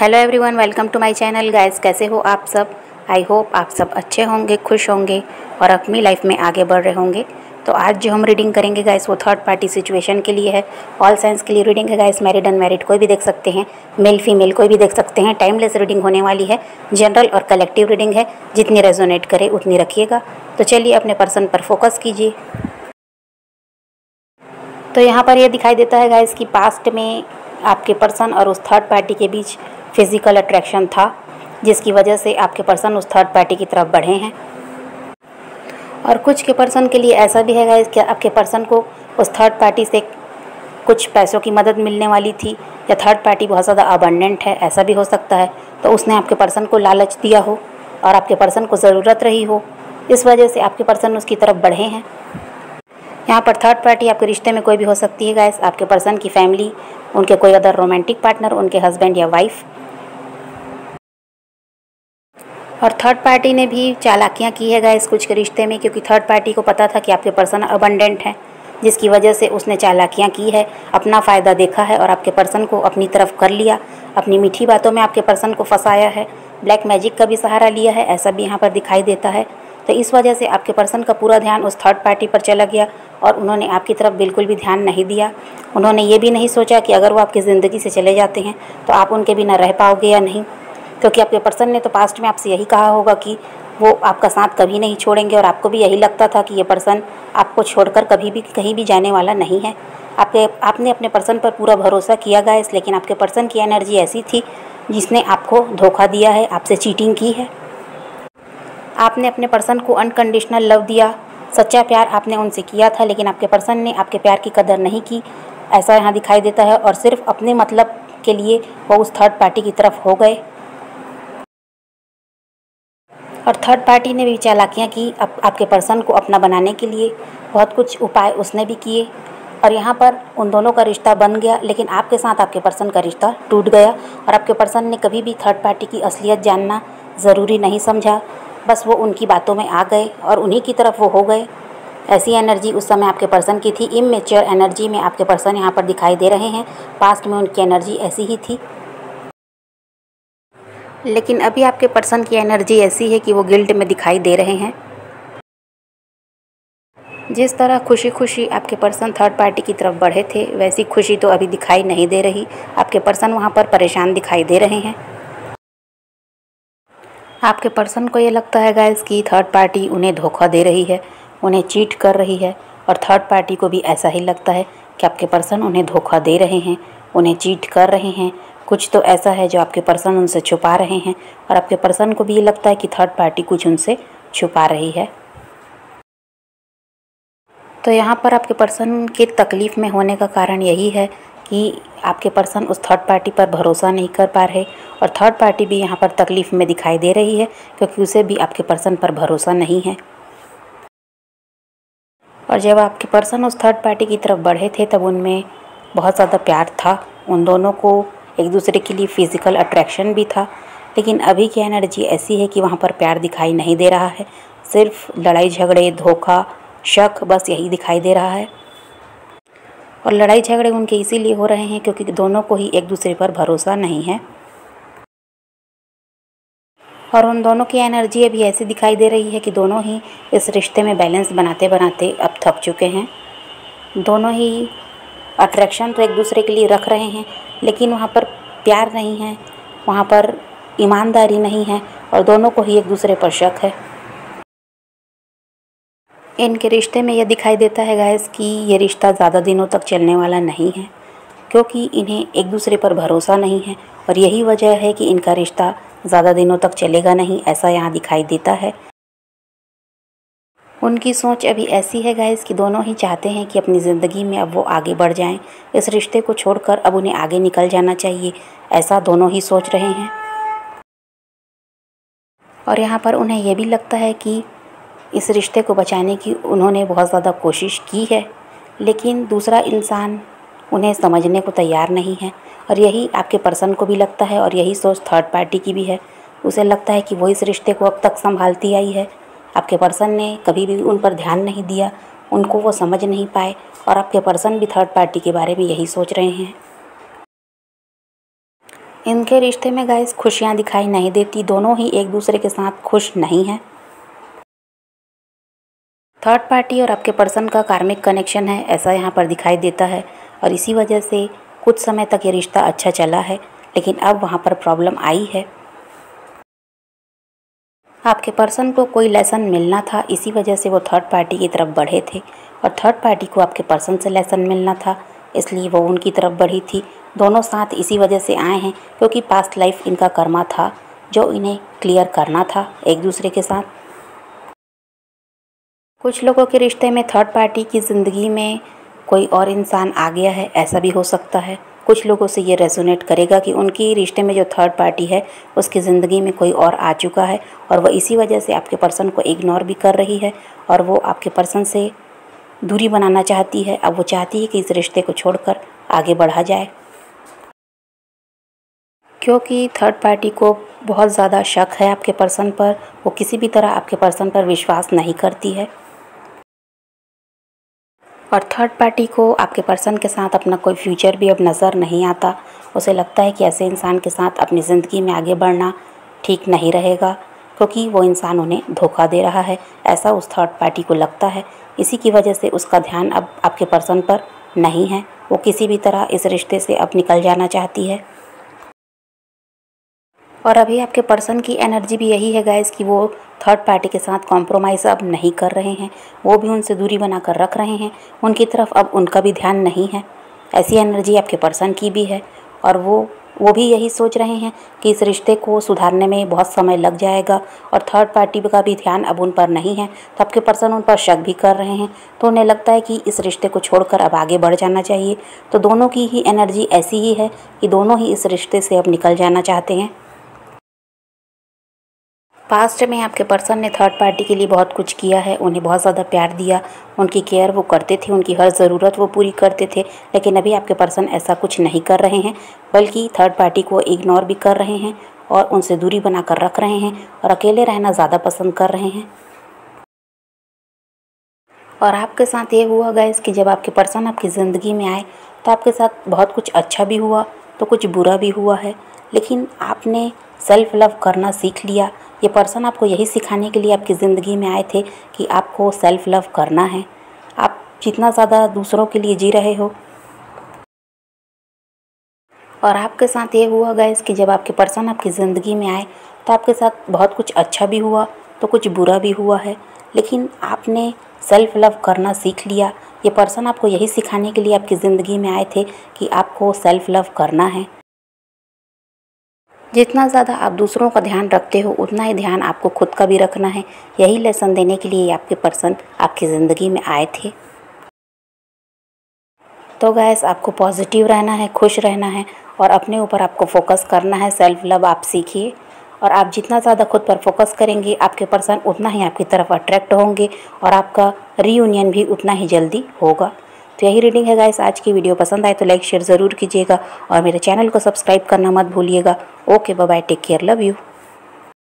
Hello everyone welcome to my channel guys कैसे हो आप सब? आई होप आप सब अच्छे होंगे, खुश होंगे और अपनी लाइफ में आगे बढ़ रहे होंगे। तो आज जो हम रीडिंग करेंगे गाइस वो थर्ड पार्टी सिचुएशन के लिए है। ऑल साइंस के लिए रीडिंग है गाइस मैरिड अनमैरिड कोई भी देख सकते हैं। मेल फीमेल कोई भी देख सकते हैं। टाइमलेस रीडिंग होने वाली है। जनरल और कलेक्टिव रीडिंग है। जितनी रेजोनेट करे, उतनी रखिएगा। तो चलिए अपने पर्सन पर फोकस कीजिए। तो यहाँ पर यह दिखाई देता है गाइस कि पास्ट में आपके पर्सन और उस थर्ड पार्टी के बीच फ़िज़िकल अट्रैक्शन था, जिसकी वजह से आपके पर्सन उस थर्ड पार्टी की तरफ़ बढ़े हैं। और कुछ के पर्सन के लिए ऐसा भी है कि आपके पर्सन को उस थर्ड पार्टी से कुछ पैसों की मदद मिलने वाली थी, या थर्ड पार्टी बहुत ज़्यादा अबंडेंट है, ऐसा भी हो सकता है तो उसने आपके पर्सन को लालच दिया हो, और आपके पर्सन को ज़रूरत रही हो, इस वजह से आपके पर्सन उसकी तरफ़ बढ़े हैं। यहाँ पर थर्ड पार्टी आपके रिश्ते में कोई भी हो सकती है गैस आपके पर्सन की फैमिली उनके कोई अदर रोमांटिक पार्टनर उनके हस्बैंड या वाइफ और थर्ड पार्टी ने भी चालाकियाँ की है गाइस कुछ के रिश्ते में, क्योंकि थर्ड पार्टी को पता था कि आपके पर्सन अबंडेंट हैं, जिसकी वजह से उसने चालाकियाँ की है, अपना फ़ायदा देखा है और आपके पर्सन को अपनी तरफ़ कर लिया, अपनी मीठी बातों में आपके पर्सन को फंसाया है ब्लैक मैजिक का भी सहारा लिया है, ऐसा भी यहाँ पर दिखाई देता है। तो इस वजह से आपके पर्सन का पूरा ध्यान उस थर्ड पार्टी पर चला गया और उन्होंने आपकी तरफ़ बिल्कुल भी ध्यान नहीं दिया। उन्होंने ये भी नहीं सोचा कि अगर वो आपकी ज़िंदगी से चले जाते हैं तो आप उनके बिना रह पाओगे या नहीं। क्योंकि आपके पर्सन ने तो पास्ट में आपसे यही कहा होगा कि वो आपका साथ कभी नहीं छोड़ेंगे और आपको भी यही लगता था कि ये पर्सन आपको छोड़कर कभी भी, कहीं भी जाने वाला नहीं है। आपके, आपने अपने पर्सन पर पूरा भरोसा किया गया लेकिन आपके पर्सन की एनर्जी ऐसी थी जिसने आपको धोखा दिया है, आपसे चीटिंग की है। आपने अपने पर्सन को अनकंडीशनल लव दिया, सच्चा प्यार आपने उनसे किया था, लेकिन आपके पर्सन ने आपके प्यार की कदर नहीं की। ऐसा यहाँ दिखाई देता है और सिर्फ़ अपने मतलब के लिए वो उस थर्ड पार्टी की तरफ़ हो गए। और थर्ड पार्टी ने भी चालाकियाँ की आप, आपके पर्सन को अपना बनाने के लिए। बहुत कुछ उपाय उसने भी किए। और यहाँ पर उन दोनों का रिश्ता बन गया लेकिन आपके साथ आपके पर्सन का रिश्ता टूट गया। और आपके पर्सन ने कभी भी थर्ड पार्टी की असलियत जानना ज़रूरी नहीं समझा। बस वो उनकी बातों में आ गए और उन्हीं की तरफ़ वो हो गए। ऐसी एनर्जी उस समय आपके पर्सन की थी। इमेच्योर एनर्जी में आपके पर्सन यहाँ पर दिखाई दे रहे हैं। पास्ट में उनकी एनर्जी ऐसी ही थी। लेकिन अभी आपके पर्सन की एनर्जी ऐसी है कि वो गिल्ट में दिखाई दे रहे हैं। जिस तरह खुशी खुशी आपके पर्सन थर्ड पार्टी की तरफ़ बढ़े थे, वैसी खुशी तो अभी दिखाई नहीं दे रही। आपके पर्सन वहाँ पर परेशान दिखाई दे रहे हैं। आपके पर्सन को ये लगता है, गाइस, कि थर्ड पार्टी उन्हें धोखा दे रही है, उन्हें चीट कर रही है। और थर्ड पार्टी को भी ऐसा ही लगता है कि आपके पर्सन उन्हें धोखा दे रहे हैं, उन्हें चीट कर रहे हैं। कुछ तो ऐसा है जो आपके पर्सन उनसे छुपा रहे हैं और आपके पर्सन को भी ये लगता है कि थर्ड पार्टी कुछ उनसे छुपा रही है। तो यहाँ पर आपके पर्सन के तकलीफ़ में होने का कारण यही है कि आपके पर्सन उस थर्ड पार्टी पर भरोसा नहीं कर पा रहे और थर्ड पार्टी भी यहाँ पर तकलीफ़ में दिखाई दे रही है क्योंकि उसे भी आपके पर्सन पर भरोसा नहीं है। और जब आपके पर्सन उस थर्ड पार्टी की तरफ़ बढ़े थे तब उनमें बहुत ज़्यादा प्यार था। उन दोनों को एक दूसरे के लिए फ़िज़िकल अट्रैक्शन भी था। लेकिन अभी की एनर्जी ऐसी है कि वहाँ पर प्यार दिखाई नहीं दे रहा है। सिर्फ़ लड़ाई झगड़े, धोखा, शक बस यही दिखाई दे रहा है। और लड़ाई झगड़े उनके इसीलिए हो रहे हैं क्योंकि दोनों को ही एक दूसरे पर भरोसा नहीं है। और उन दोनों की एनर्जी अभी ऐसी दिखाई दे रही है कि दोनों ही इस रिश्ते में बैलेंस बनाते बनाते अब थक चुके हैं। दोनों ही अट्रैक्शन तो एक दूसरे के लिए रख रहे हैं, लेकिन वहाँ पर प्यार नहीं है, वहाँ पर ईमानदारी नहीं है और दोनों को ही एक दूसरे पर शक है। इनके रिश्ते में यह दिखाई देता है गैस कि ये रिश्ता ज़्यादा दिनों तक चलने वाला नहीं है, क्योंकि इन्हें एक दूसरे पर भरोसा नहीं है और यही वजह है कि इनका रिश्ता ज़्यादा दिनों तक चलेगा नहीं, ऐसा यहाँ दिखाई देता है। उनकी सोच अभी ऐसी है गाइस कि दोनों ही चाहते हैं कि अपनी ज़िंदगी में अब वो आगे बढ़ जाएँ। इस रिश्ते को छोड़कर अब उन्हें आगे निकल जाना चाहिए, ऐसा दोनों ही सोच रहे हैं। और यहाँ पर उन्हें यह भी लगता है कि इस रिश्ते को बचाने की उन्होंने बहुत ज़्यादा कोशिश की है, लेकिन दूसरा इंसान उन्हें समझने को तैयार नहीं है। और यही आपके पर्सन को भी लगता है और यही सोच थर्ड पार्टी की भी है। उसे लगता है कि वो इस रिश्ते को अब तक संभालती आई है। आपके पर्सन ने कभी भी उन पर ध्यान नहीं दिया, उनको वो समझ नहीं पाए और आपके पर्सन भी थर्ड पार्टी के बारे में यही सोच रहे हैं। इनके रिश्ते में गाइस खुशियाँ दिखाई नहीं देती, दोनों ही एक दूसरे के साथ खुश नहीं हैं। थर्ड पार्टी और आपके पर्सन का कार्मिक कनेक्शन है, ऐसा यहाँ पर दिखाई देता है और इसी वजह से कुछ समय तक ये रिश्ता अच्छा चला है, लेकिन अब वहाँ पर प्रॉब्लम आई है। आपके पर्सन को कोई लेसन मिलना था, इसी वजह से वो थर्ड पार्टी की तरफ़ बढ़े थे। और थर्ड पार्टी को आपके पर्सन से लेसन मिलना था, इसलिए वो उनकी तरफ़ बढ़ी थी। दोनों साथ इसी वजह से आए हैं, क्योंकि पास्ट लाइफ इनका कर्मा था, जो इन्हें क्लियर करना था एक दूसरे के साथ। कुछ लोगों के रिश्ते में थर्ड पार्टी की ज़िंदगी में कोई और इंसान आ गया है, ऐसा भी हो सकता है। कुछ लोगों से ये रेजोनेट करेगा कि उनकी रिश्ते में जो थर्ड पार्टी है, उसकी ज़िंदगी में कोई और आ चुका है और वह इसी वजह से आपके पर्सन को इग्नोर भी कर रही है और वो आपके पर्सन से दूरी बनाना चाहती है। अब वो चाहती है कि इस रिश्ते को छोड़कर आगे बढ़ा जाए। क्योंकि थर्ड पार्टी को बहुत ज़्यादा शक है आपके पर्सन पर, वो किसी भी तरह आपके पर्सन पर विश्वास नहीं करती है। और थर्ड पार्टी को आपके पर्सन के साथ अपना कोई फ्यूचर भी अब नज़र नहीं आता। उसे लगता है कि ऐसे इंसान के साथ अपनी ज़िंदगी में आगे बढ़ना ठीक नहीं रहेगा, क्योंकि वो इंसान उन्हें धोखा दे रहा है। ऐसा उस थर्ड पार्टी को लगता है। इसी की वजह से उसका ध्यान अब आपके पर्सन पर नहीं है। वो किसी भी तरह इस रिश्ते से अब निकल जाना चाहती है। और अभी आपके पर्सन की एनर्जी भी यही है गाइस कि वो थर्ड पार्टी के साथ कॉम्प्रोमाइज़ अब नहीं कर रहे हैं। वो भी उनसे दूरी बनाकर रख रहे हैं। उनकी तरफ़ अब उनका भी ध्यान नहीं है। ऐसी एनर्जी आपके पर्सन की भी है और वो वो भी यही सोच रहे हैं कि इस रिश्ते को सुधारने में बहुत समय लग जाएगा और थर्ड पार्टी का भी ध्यान अब उन पर नहीं है। तो आपके पर्सन उन पर शक भी कर रहे हैं। तो उन्हें लगता है कि इस रिश्ते को छोड़कर अब आगे बढ़ जाना चाहिए। तो दोनों की ही एनर्जी ऐसी ही है कि दोनों ही इस रिश्ते से अब निकल जाना चाहते हैं। पास्ट में आपके पर्सन ने थर्ड पार्टी के लिए बहुत कुछ किया है, उन्हें बहुत ज़्यादा प्यार दिया, उनकी केयर वो करते थे, उनकी हर ज़रूरत वो पूरी करते थे, लेकिन अभी आपके पर्सन ऐसा कुछ नहीं कर रहे हैं, बल्कि थर्ड पार्टी को इग्नोर भी कर रहे हैं और उनसे दूरी बना कर रख रहे हैं और अकेले रहना ज़्यादा पसंद कर रहे हैं। और आपके साथ ये हुआ गैस कि जब आपके पर्सन आपकी ज़िंदगी में आए तो आपके साथ बहुत कुछ अच्छा भी हुआ तो कुछ बुरा भी हुआ है, लेकिन आपने सेल्फ़ लव करना सीख लिया ये पर्सन आपको यही सिखाने के लिए आपकी ज़िंदगी में आए थे कि आपको सेल्फ़ लव करना है। आप जितना ज़्यादा दूसरों के लिए जी रहे हो। और आपके साथ ये हुआ गैस कि जब आपके पर्सन आपकी ज़िंदगी में आए तो आपके साथ बहुत कुछ अच्छा भी हुआ तो कुछ बुरा भी हुआ है। लेकिन आपने सेल्फ़ लव करना सीख लिया। ये पर्सन आपको यही सिखाने के लिए आपकी ज़िंदगी में आए थे कि आपको सेल्फ़ लव करना है। जितना ज़्यादा आप दूसरों का ध्यान रखते हो, उतना ही ध्यान आपको खुद का भी रखना है। यही लेसन देने के लिए आपके पर्सन आपकी ज़िंदगी में आए थे। तो गैस आपको पॉजिटिव रहना है, खुश रहना है और अपने ऊपर आपको फोकस करना है सेल्फ लव आप सीखिए। और आप जितना ज़्यादा खुद पर फोकस करेंगे, आपके पर्सन उतना ही आपकी तरफ़ अट्रैक्ट होंगे और आपका रीयूनियन भी उतना ही जल्दी होगा। तो यही रीडिंग है गाइस आज की वीडियो पसंद आए तो लाइक शेयर ज़रूर कीजिएगा और मेरे चैनल को सब्सक्राइब करना मत भूलिएगा। Okay bye take care love you